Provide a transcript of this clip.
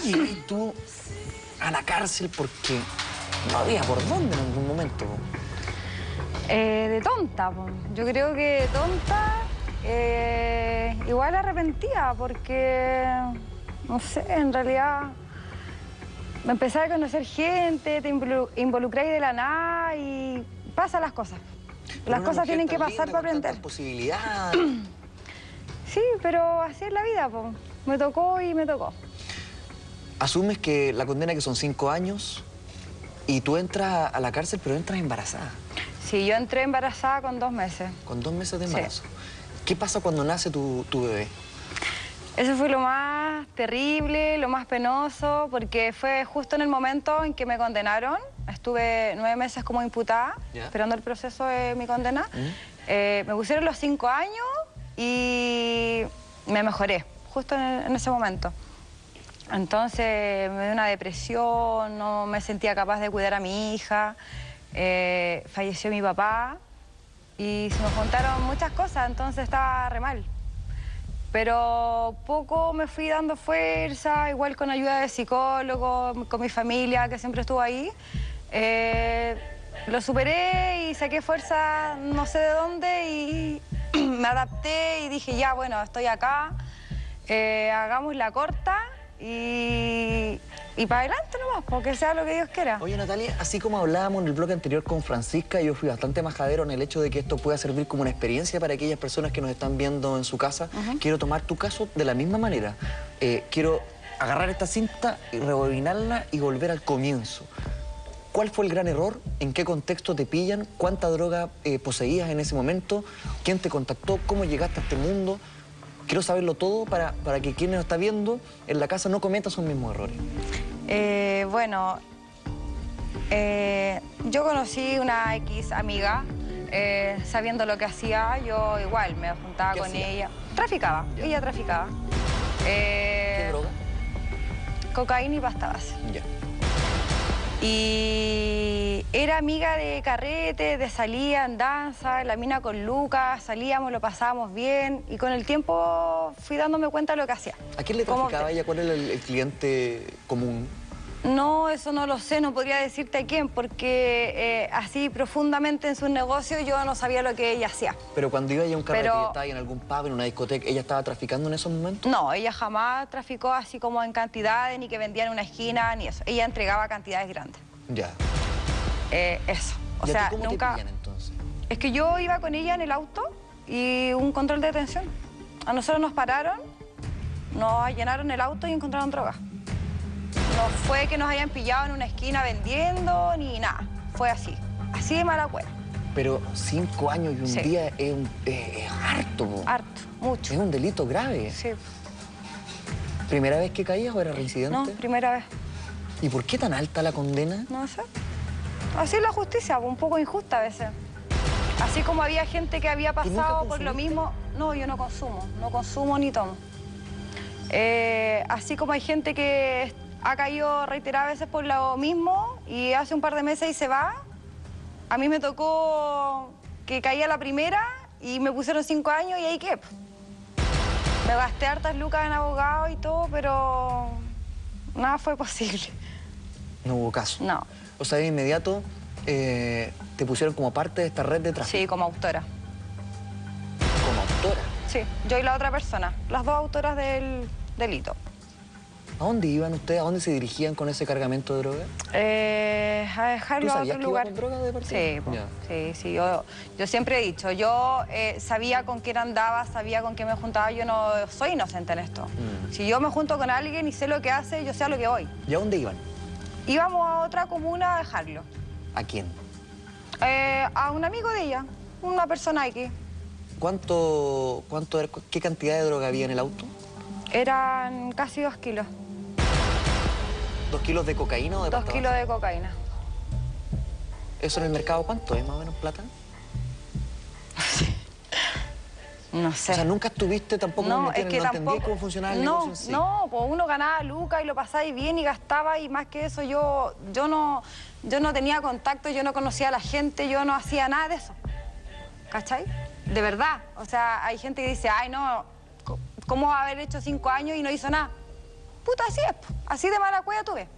llegué tú a la cárcel? Porque no había por dónde en algún momento. Eh, de tonta, po. yo creo que de tonta, eh, igual arrepentía, porque, no sé, en realidad me empecé a conocer gente, te involu- involucráis de la nada y pasan las cosas. Pero Las cosas tienen que pasar para aprender. posibilidades. Sí, pero así es la vida, po. me tocó y me tocó. Asumes que la condena que son cinco años y tú entras a la cárcel, pero entras embarazada, Sí, yo entré embarazada con dos meses. con dos meses de Sí. embarazo. ¿Qué pasa cuando nace tu, tu bebé? Eso fue lo más terrible, lo más penoso, porque fue justo en el momento en que me condenaron. Estuve nueve meses como imputada, esperando el proceso de mi condena. ¿Mm? Eh, me pusieron los cinco años y me mejoré, justo en, en ese momento. Entonces me dio una depresión, no me sentía capaz de cuidar a mi hija, eh, falleció mi papá y se me juntaron muchas cosas, entonces estaba re mal. Pero poco me fui dando fuerza, igual con ayuda de psicólogo, con mi familia que siempre estuvo ahí. Eh, lo superé y saqué fuerza no sé de dónde y me adapté y dije, ya, bueno, estoy acá, eh, hagamos la corta y, y para adelante nomás, porque sea lo que Dios quiera. Oye, Natalia, así como hablábamos en el bloque anterior con Francisca, yo fui bastante majadero en el hecho de que esto pueda servir como una experiencia para aquellas personas que nos están viendo en su casa. Quiero tomar tu caso de la misma manera. Eh, quiero agarrar esta cinta y rebobinarla y volver al comienzo. ¿Cuál fue el gran error? ¿En qué contexto te pillan? ¿Cuánta droga eh, poseías en ese momento? ¿Quién te contactó? ¿Cómo llegaste a este mundo? Quiero saberlo todo para, para que quien nos está viendo en la casa no cometa esos mismos errores. Eh, bueno, eh, yo conocí una X amiga, eh, sabiendo lo que hacía, yo igual me juntaba ¿Qué con hacía? ella. Traficaba, Ya. ella traficaba. ¿Qué droga? Cocaína y pasta base. Ya. Y era amiga de carrete, de salida, andanza, la mina con Lucas, salíamos, lo pasábamos bien y con el tiempo fui dándome cuenta de lo que hacía. ¿A quién le traficaba ella? ¿Cuál era el, el cliente común? No, eso no lo sé, no podría decirte a quién, porque eh, así profundamente en sus negocios yo no sabía lo que ella hacía. Pero cuando iba a un carrete Pero- y estaba en algún pub, en una discoteca, ¿ella estaba traficando en esos momentos? No, ella jamás traficó así como en cantidades, ni que vendía en una esquina, ni eso. Ella entregaba cantidades grandes. Ya. Eh, eso. O ¿Y a sea, ti cómo nunca. te pillan entonces? Es que yo iba con ella en el auto y un control de detención. A nosotros nos pararon, nos allanaron el auto y encontraron droga. No fue que nos hayan pillado en una esquina vendiendo ni nada. Fue así. Así de mala cueva. Pero cinco años y un Sí. día es, un- es- es harto. po. Harto, mucho. Es un delito grave. Sí. ¿Primera vez que caías o era reincidente? No, primera vez. ¿Y por qué tan alta la condena? No sé. Así es la justicia, un poco injusta a veces. Así como había gente que había pasado por lo mismo. No, yo no consumo, no consumo ni tomo. Eh, así como hay gente que ha caído reiteradas veces por lo mismo y hace un par de meses y se va, a mí me tocó que caía la primera y me pusieron cinco años y ahí qué. Me gasté hartas lucas en abogado y todo, pero nada fue posible. No hubo caso. No. O sea, de inmediato eh, te pusieron como parte de esta red de tráfico, Sí, como autora. como autora. Sí, yo y la otra persona, las dos autoras del delito. ¿A dónde iban ustedes? ¿A dónde se dirigían con ese cargamento de droga? Eh, a ¿Tú dejarlo a otro que iba lugar. con droga de partida? Sí, sí, sí. Yo, yo siempre he dicho, yo eh, sabía con quién andaba, sabía con quién me juntaba. Yo no soy inocente en esto. Mm. Si yo me junto con alguien y sé lo que hace, yo sé a lo que voy. ¿Y a dónde iban? Íbamos a otra comuna a dejarlo. ¿A quién? Eh, a un amigo de ella, una persona aquí. ¿Cuánto, cuánto qué cantidad de droga había en el auto? Eran casi dos kilos. ¿Dos kilos de cocaína o de Dos pasta kilos de cocaína. ¿Eso en el mercado cuánto es más o menos plata? No sé. O sea, nunca estuviste tampoco No, es que no entendí tampoco. cómo funcionaba el no, negocio en sí. no, pues uno ganaba lucas y lo pasáis bien y gastaba y más que eso yo, yo no, yo no tenía contacto, yo no conocía a la gente, yo no hacía nada de eso. ¿Cachai? De verdad. O sea, hay gente que dice, ay no, ¿cómo va a haber hecho cinco años y no hizo nada? Puta, así es. Así de mala cueva tuve.